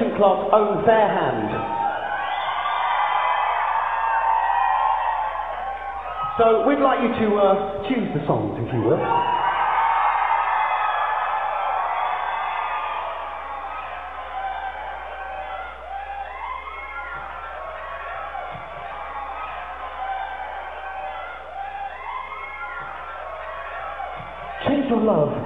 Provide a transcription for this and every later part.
second class owns their hand. So we'd like you to uh, choose the songs, if you will. Chains of Love.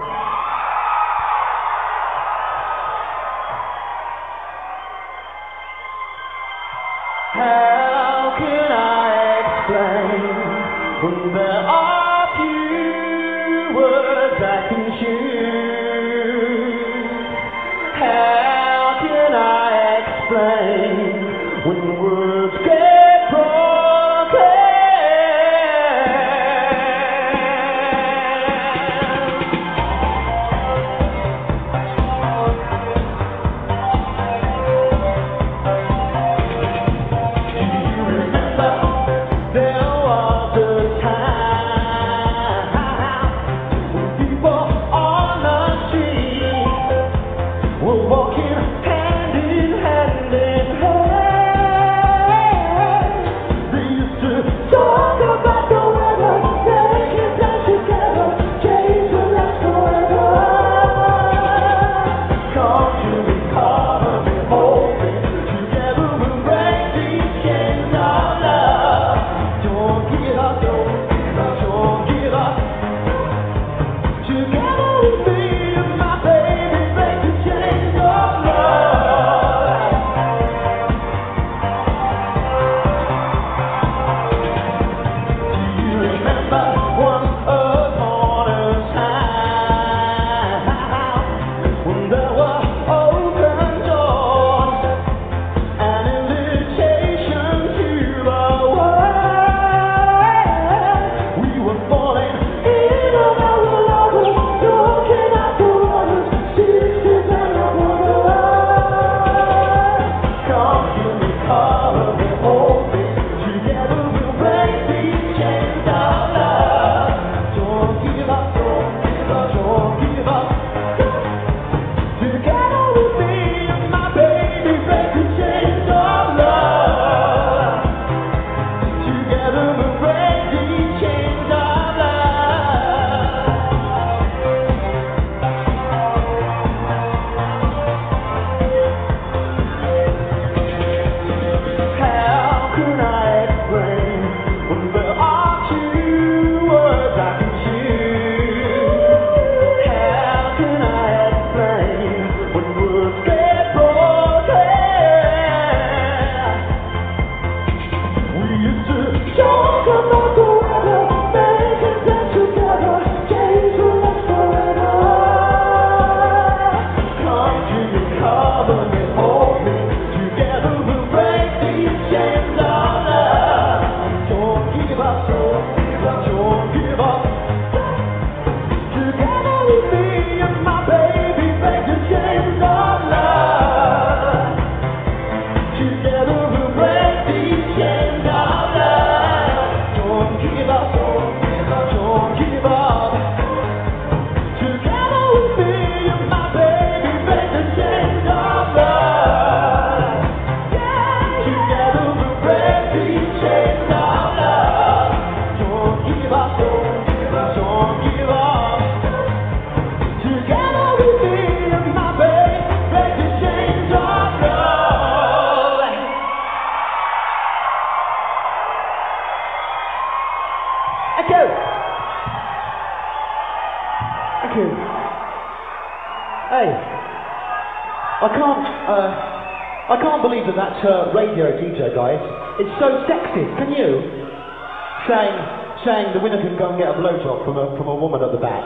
go and get a blowjob from a, from a woman at the back.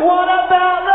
What about the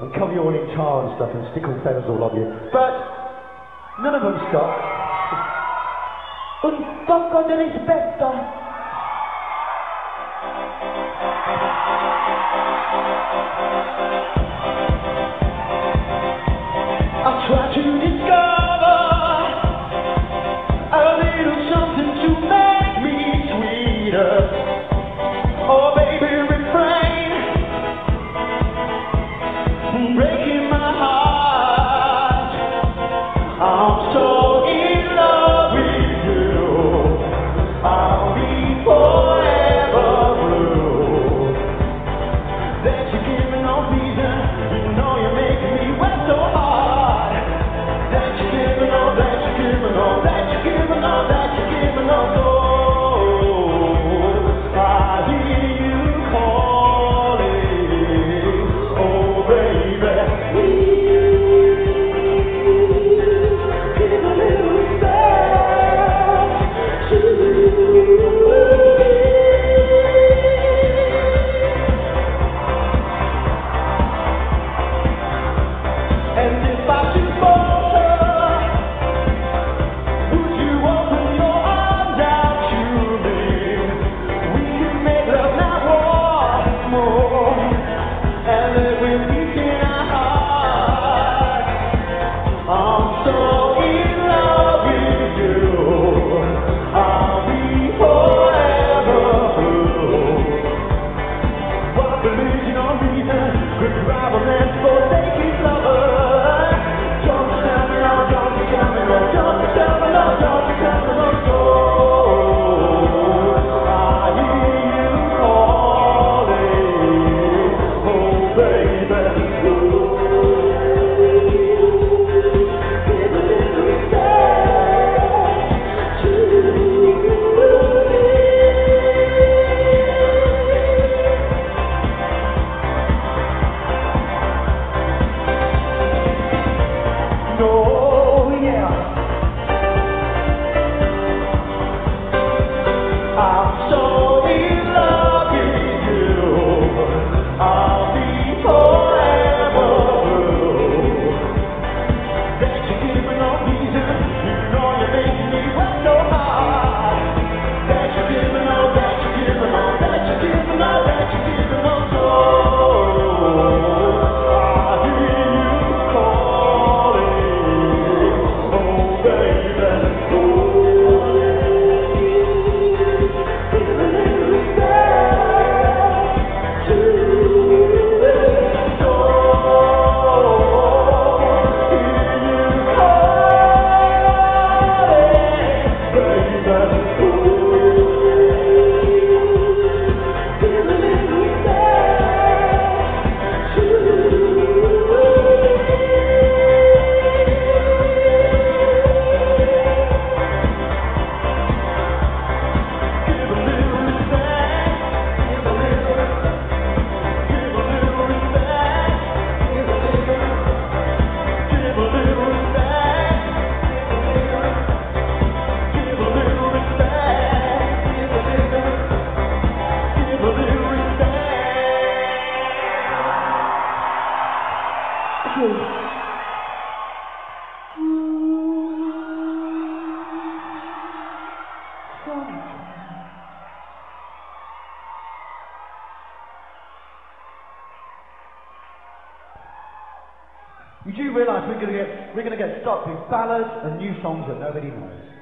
and cover you all in tar and stuff and stick all feathers all over you. But none of them stopped. Und Gott konnte nicht besser. I try to You do realise we're going to get we're going to get stuck with ballads and new songs that nobody knows.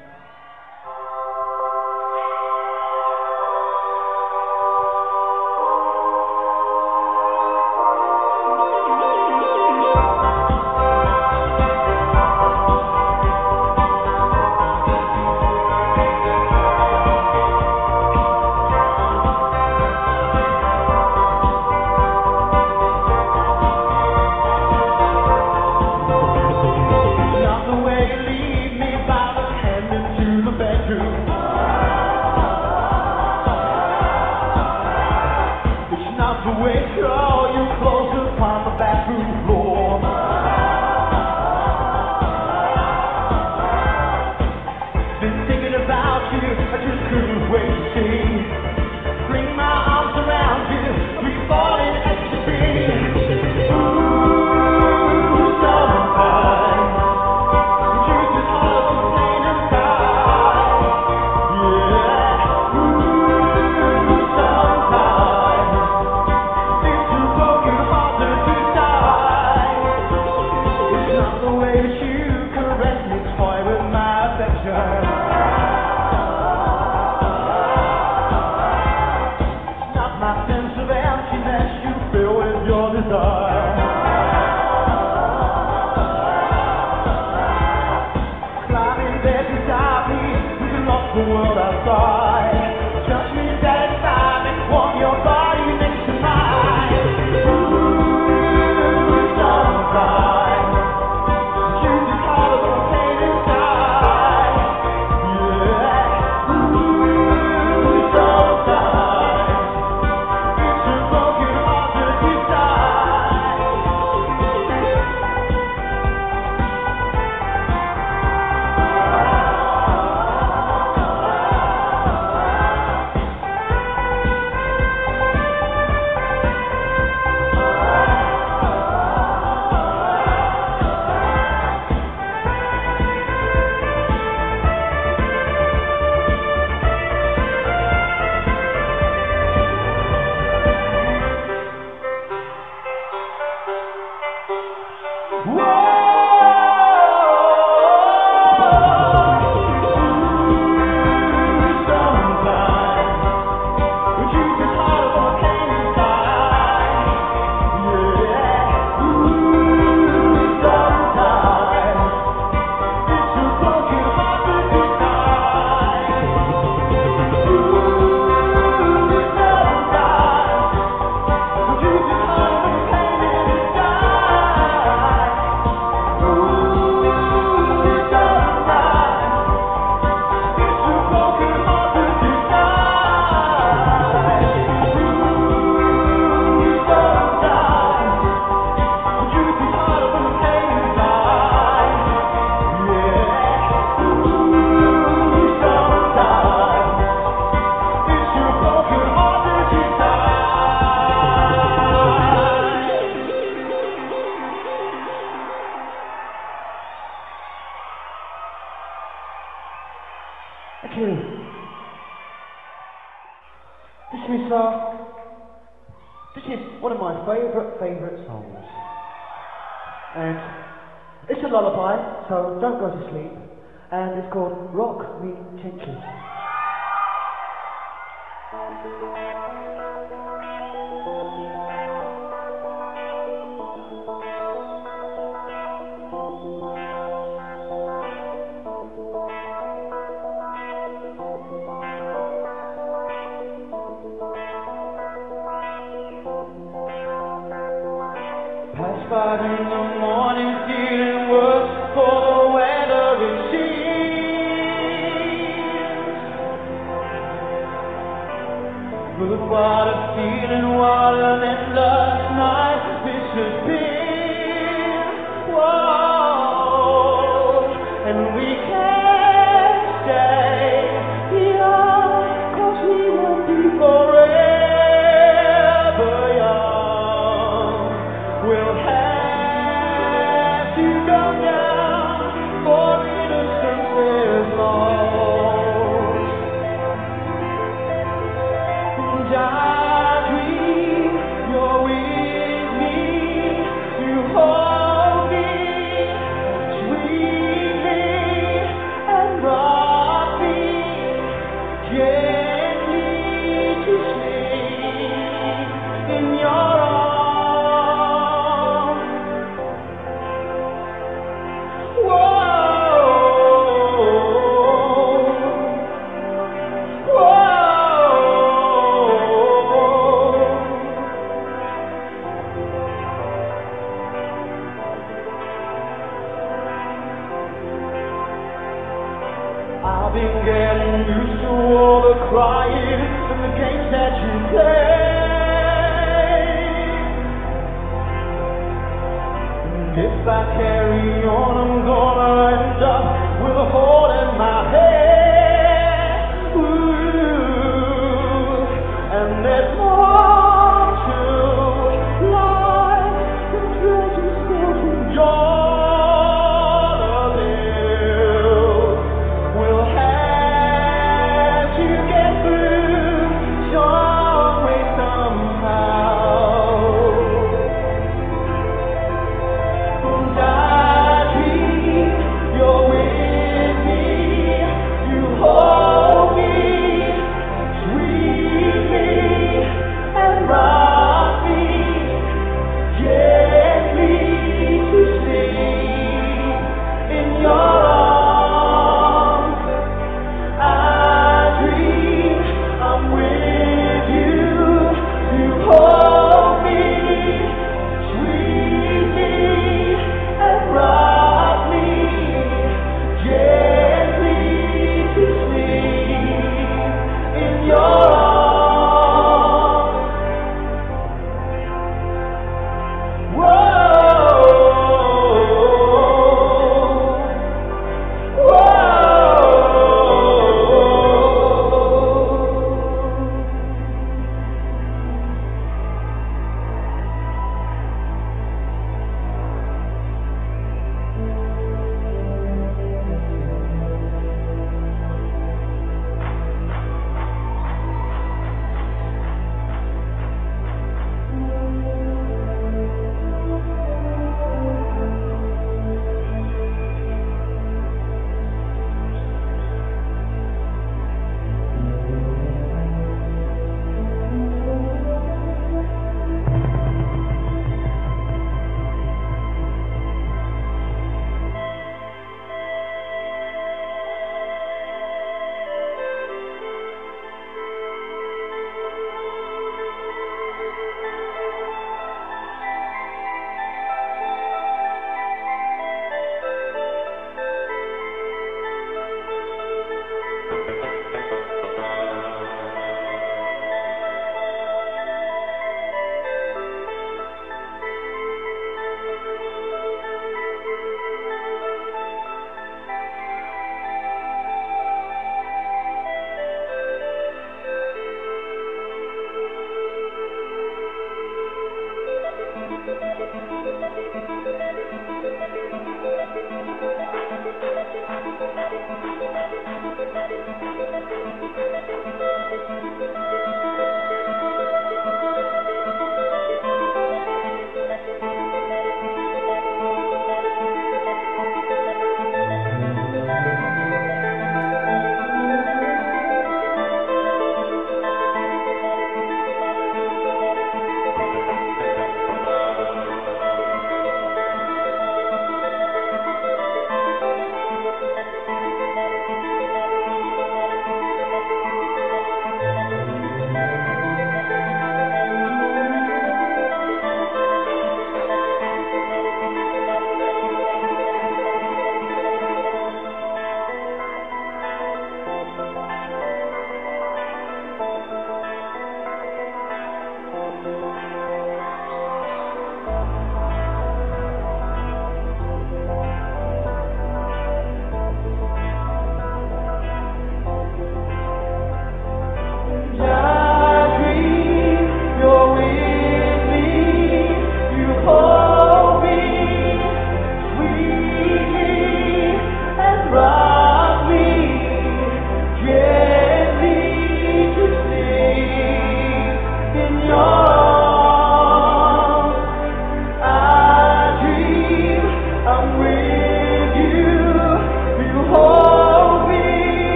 To sleep. And it's called Rock Me Gently.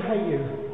To hate you.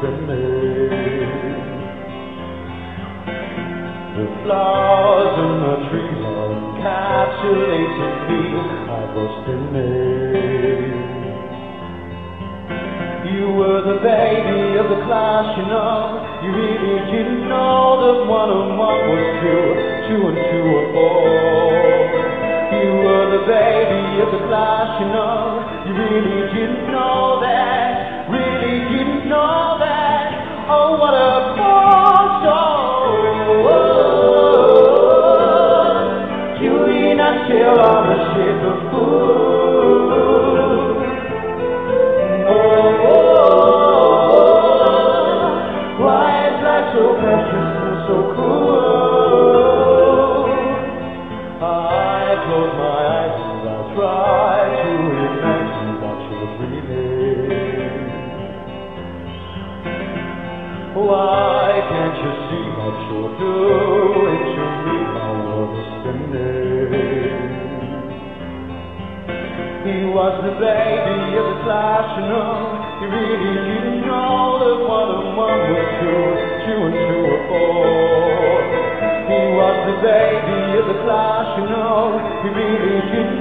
The flowers in the trees are encapsulated me. I was beneath. You were the baby of the class, you know. You really didn't know that one and one was two, two and two are four. You were the baby of the class, you know. You really didn't know. baby is exceptional. He really didn't know that what a mom would do, she was to afford. He was the baby of the class, you know. He really didn't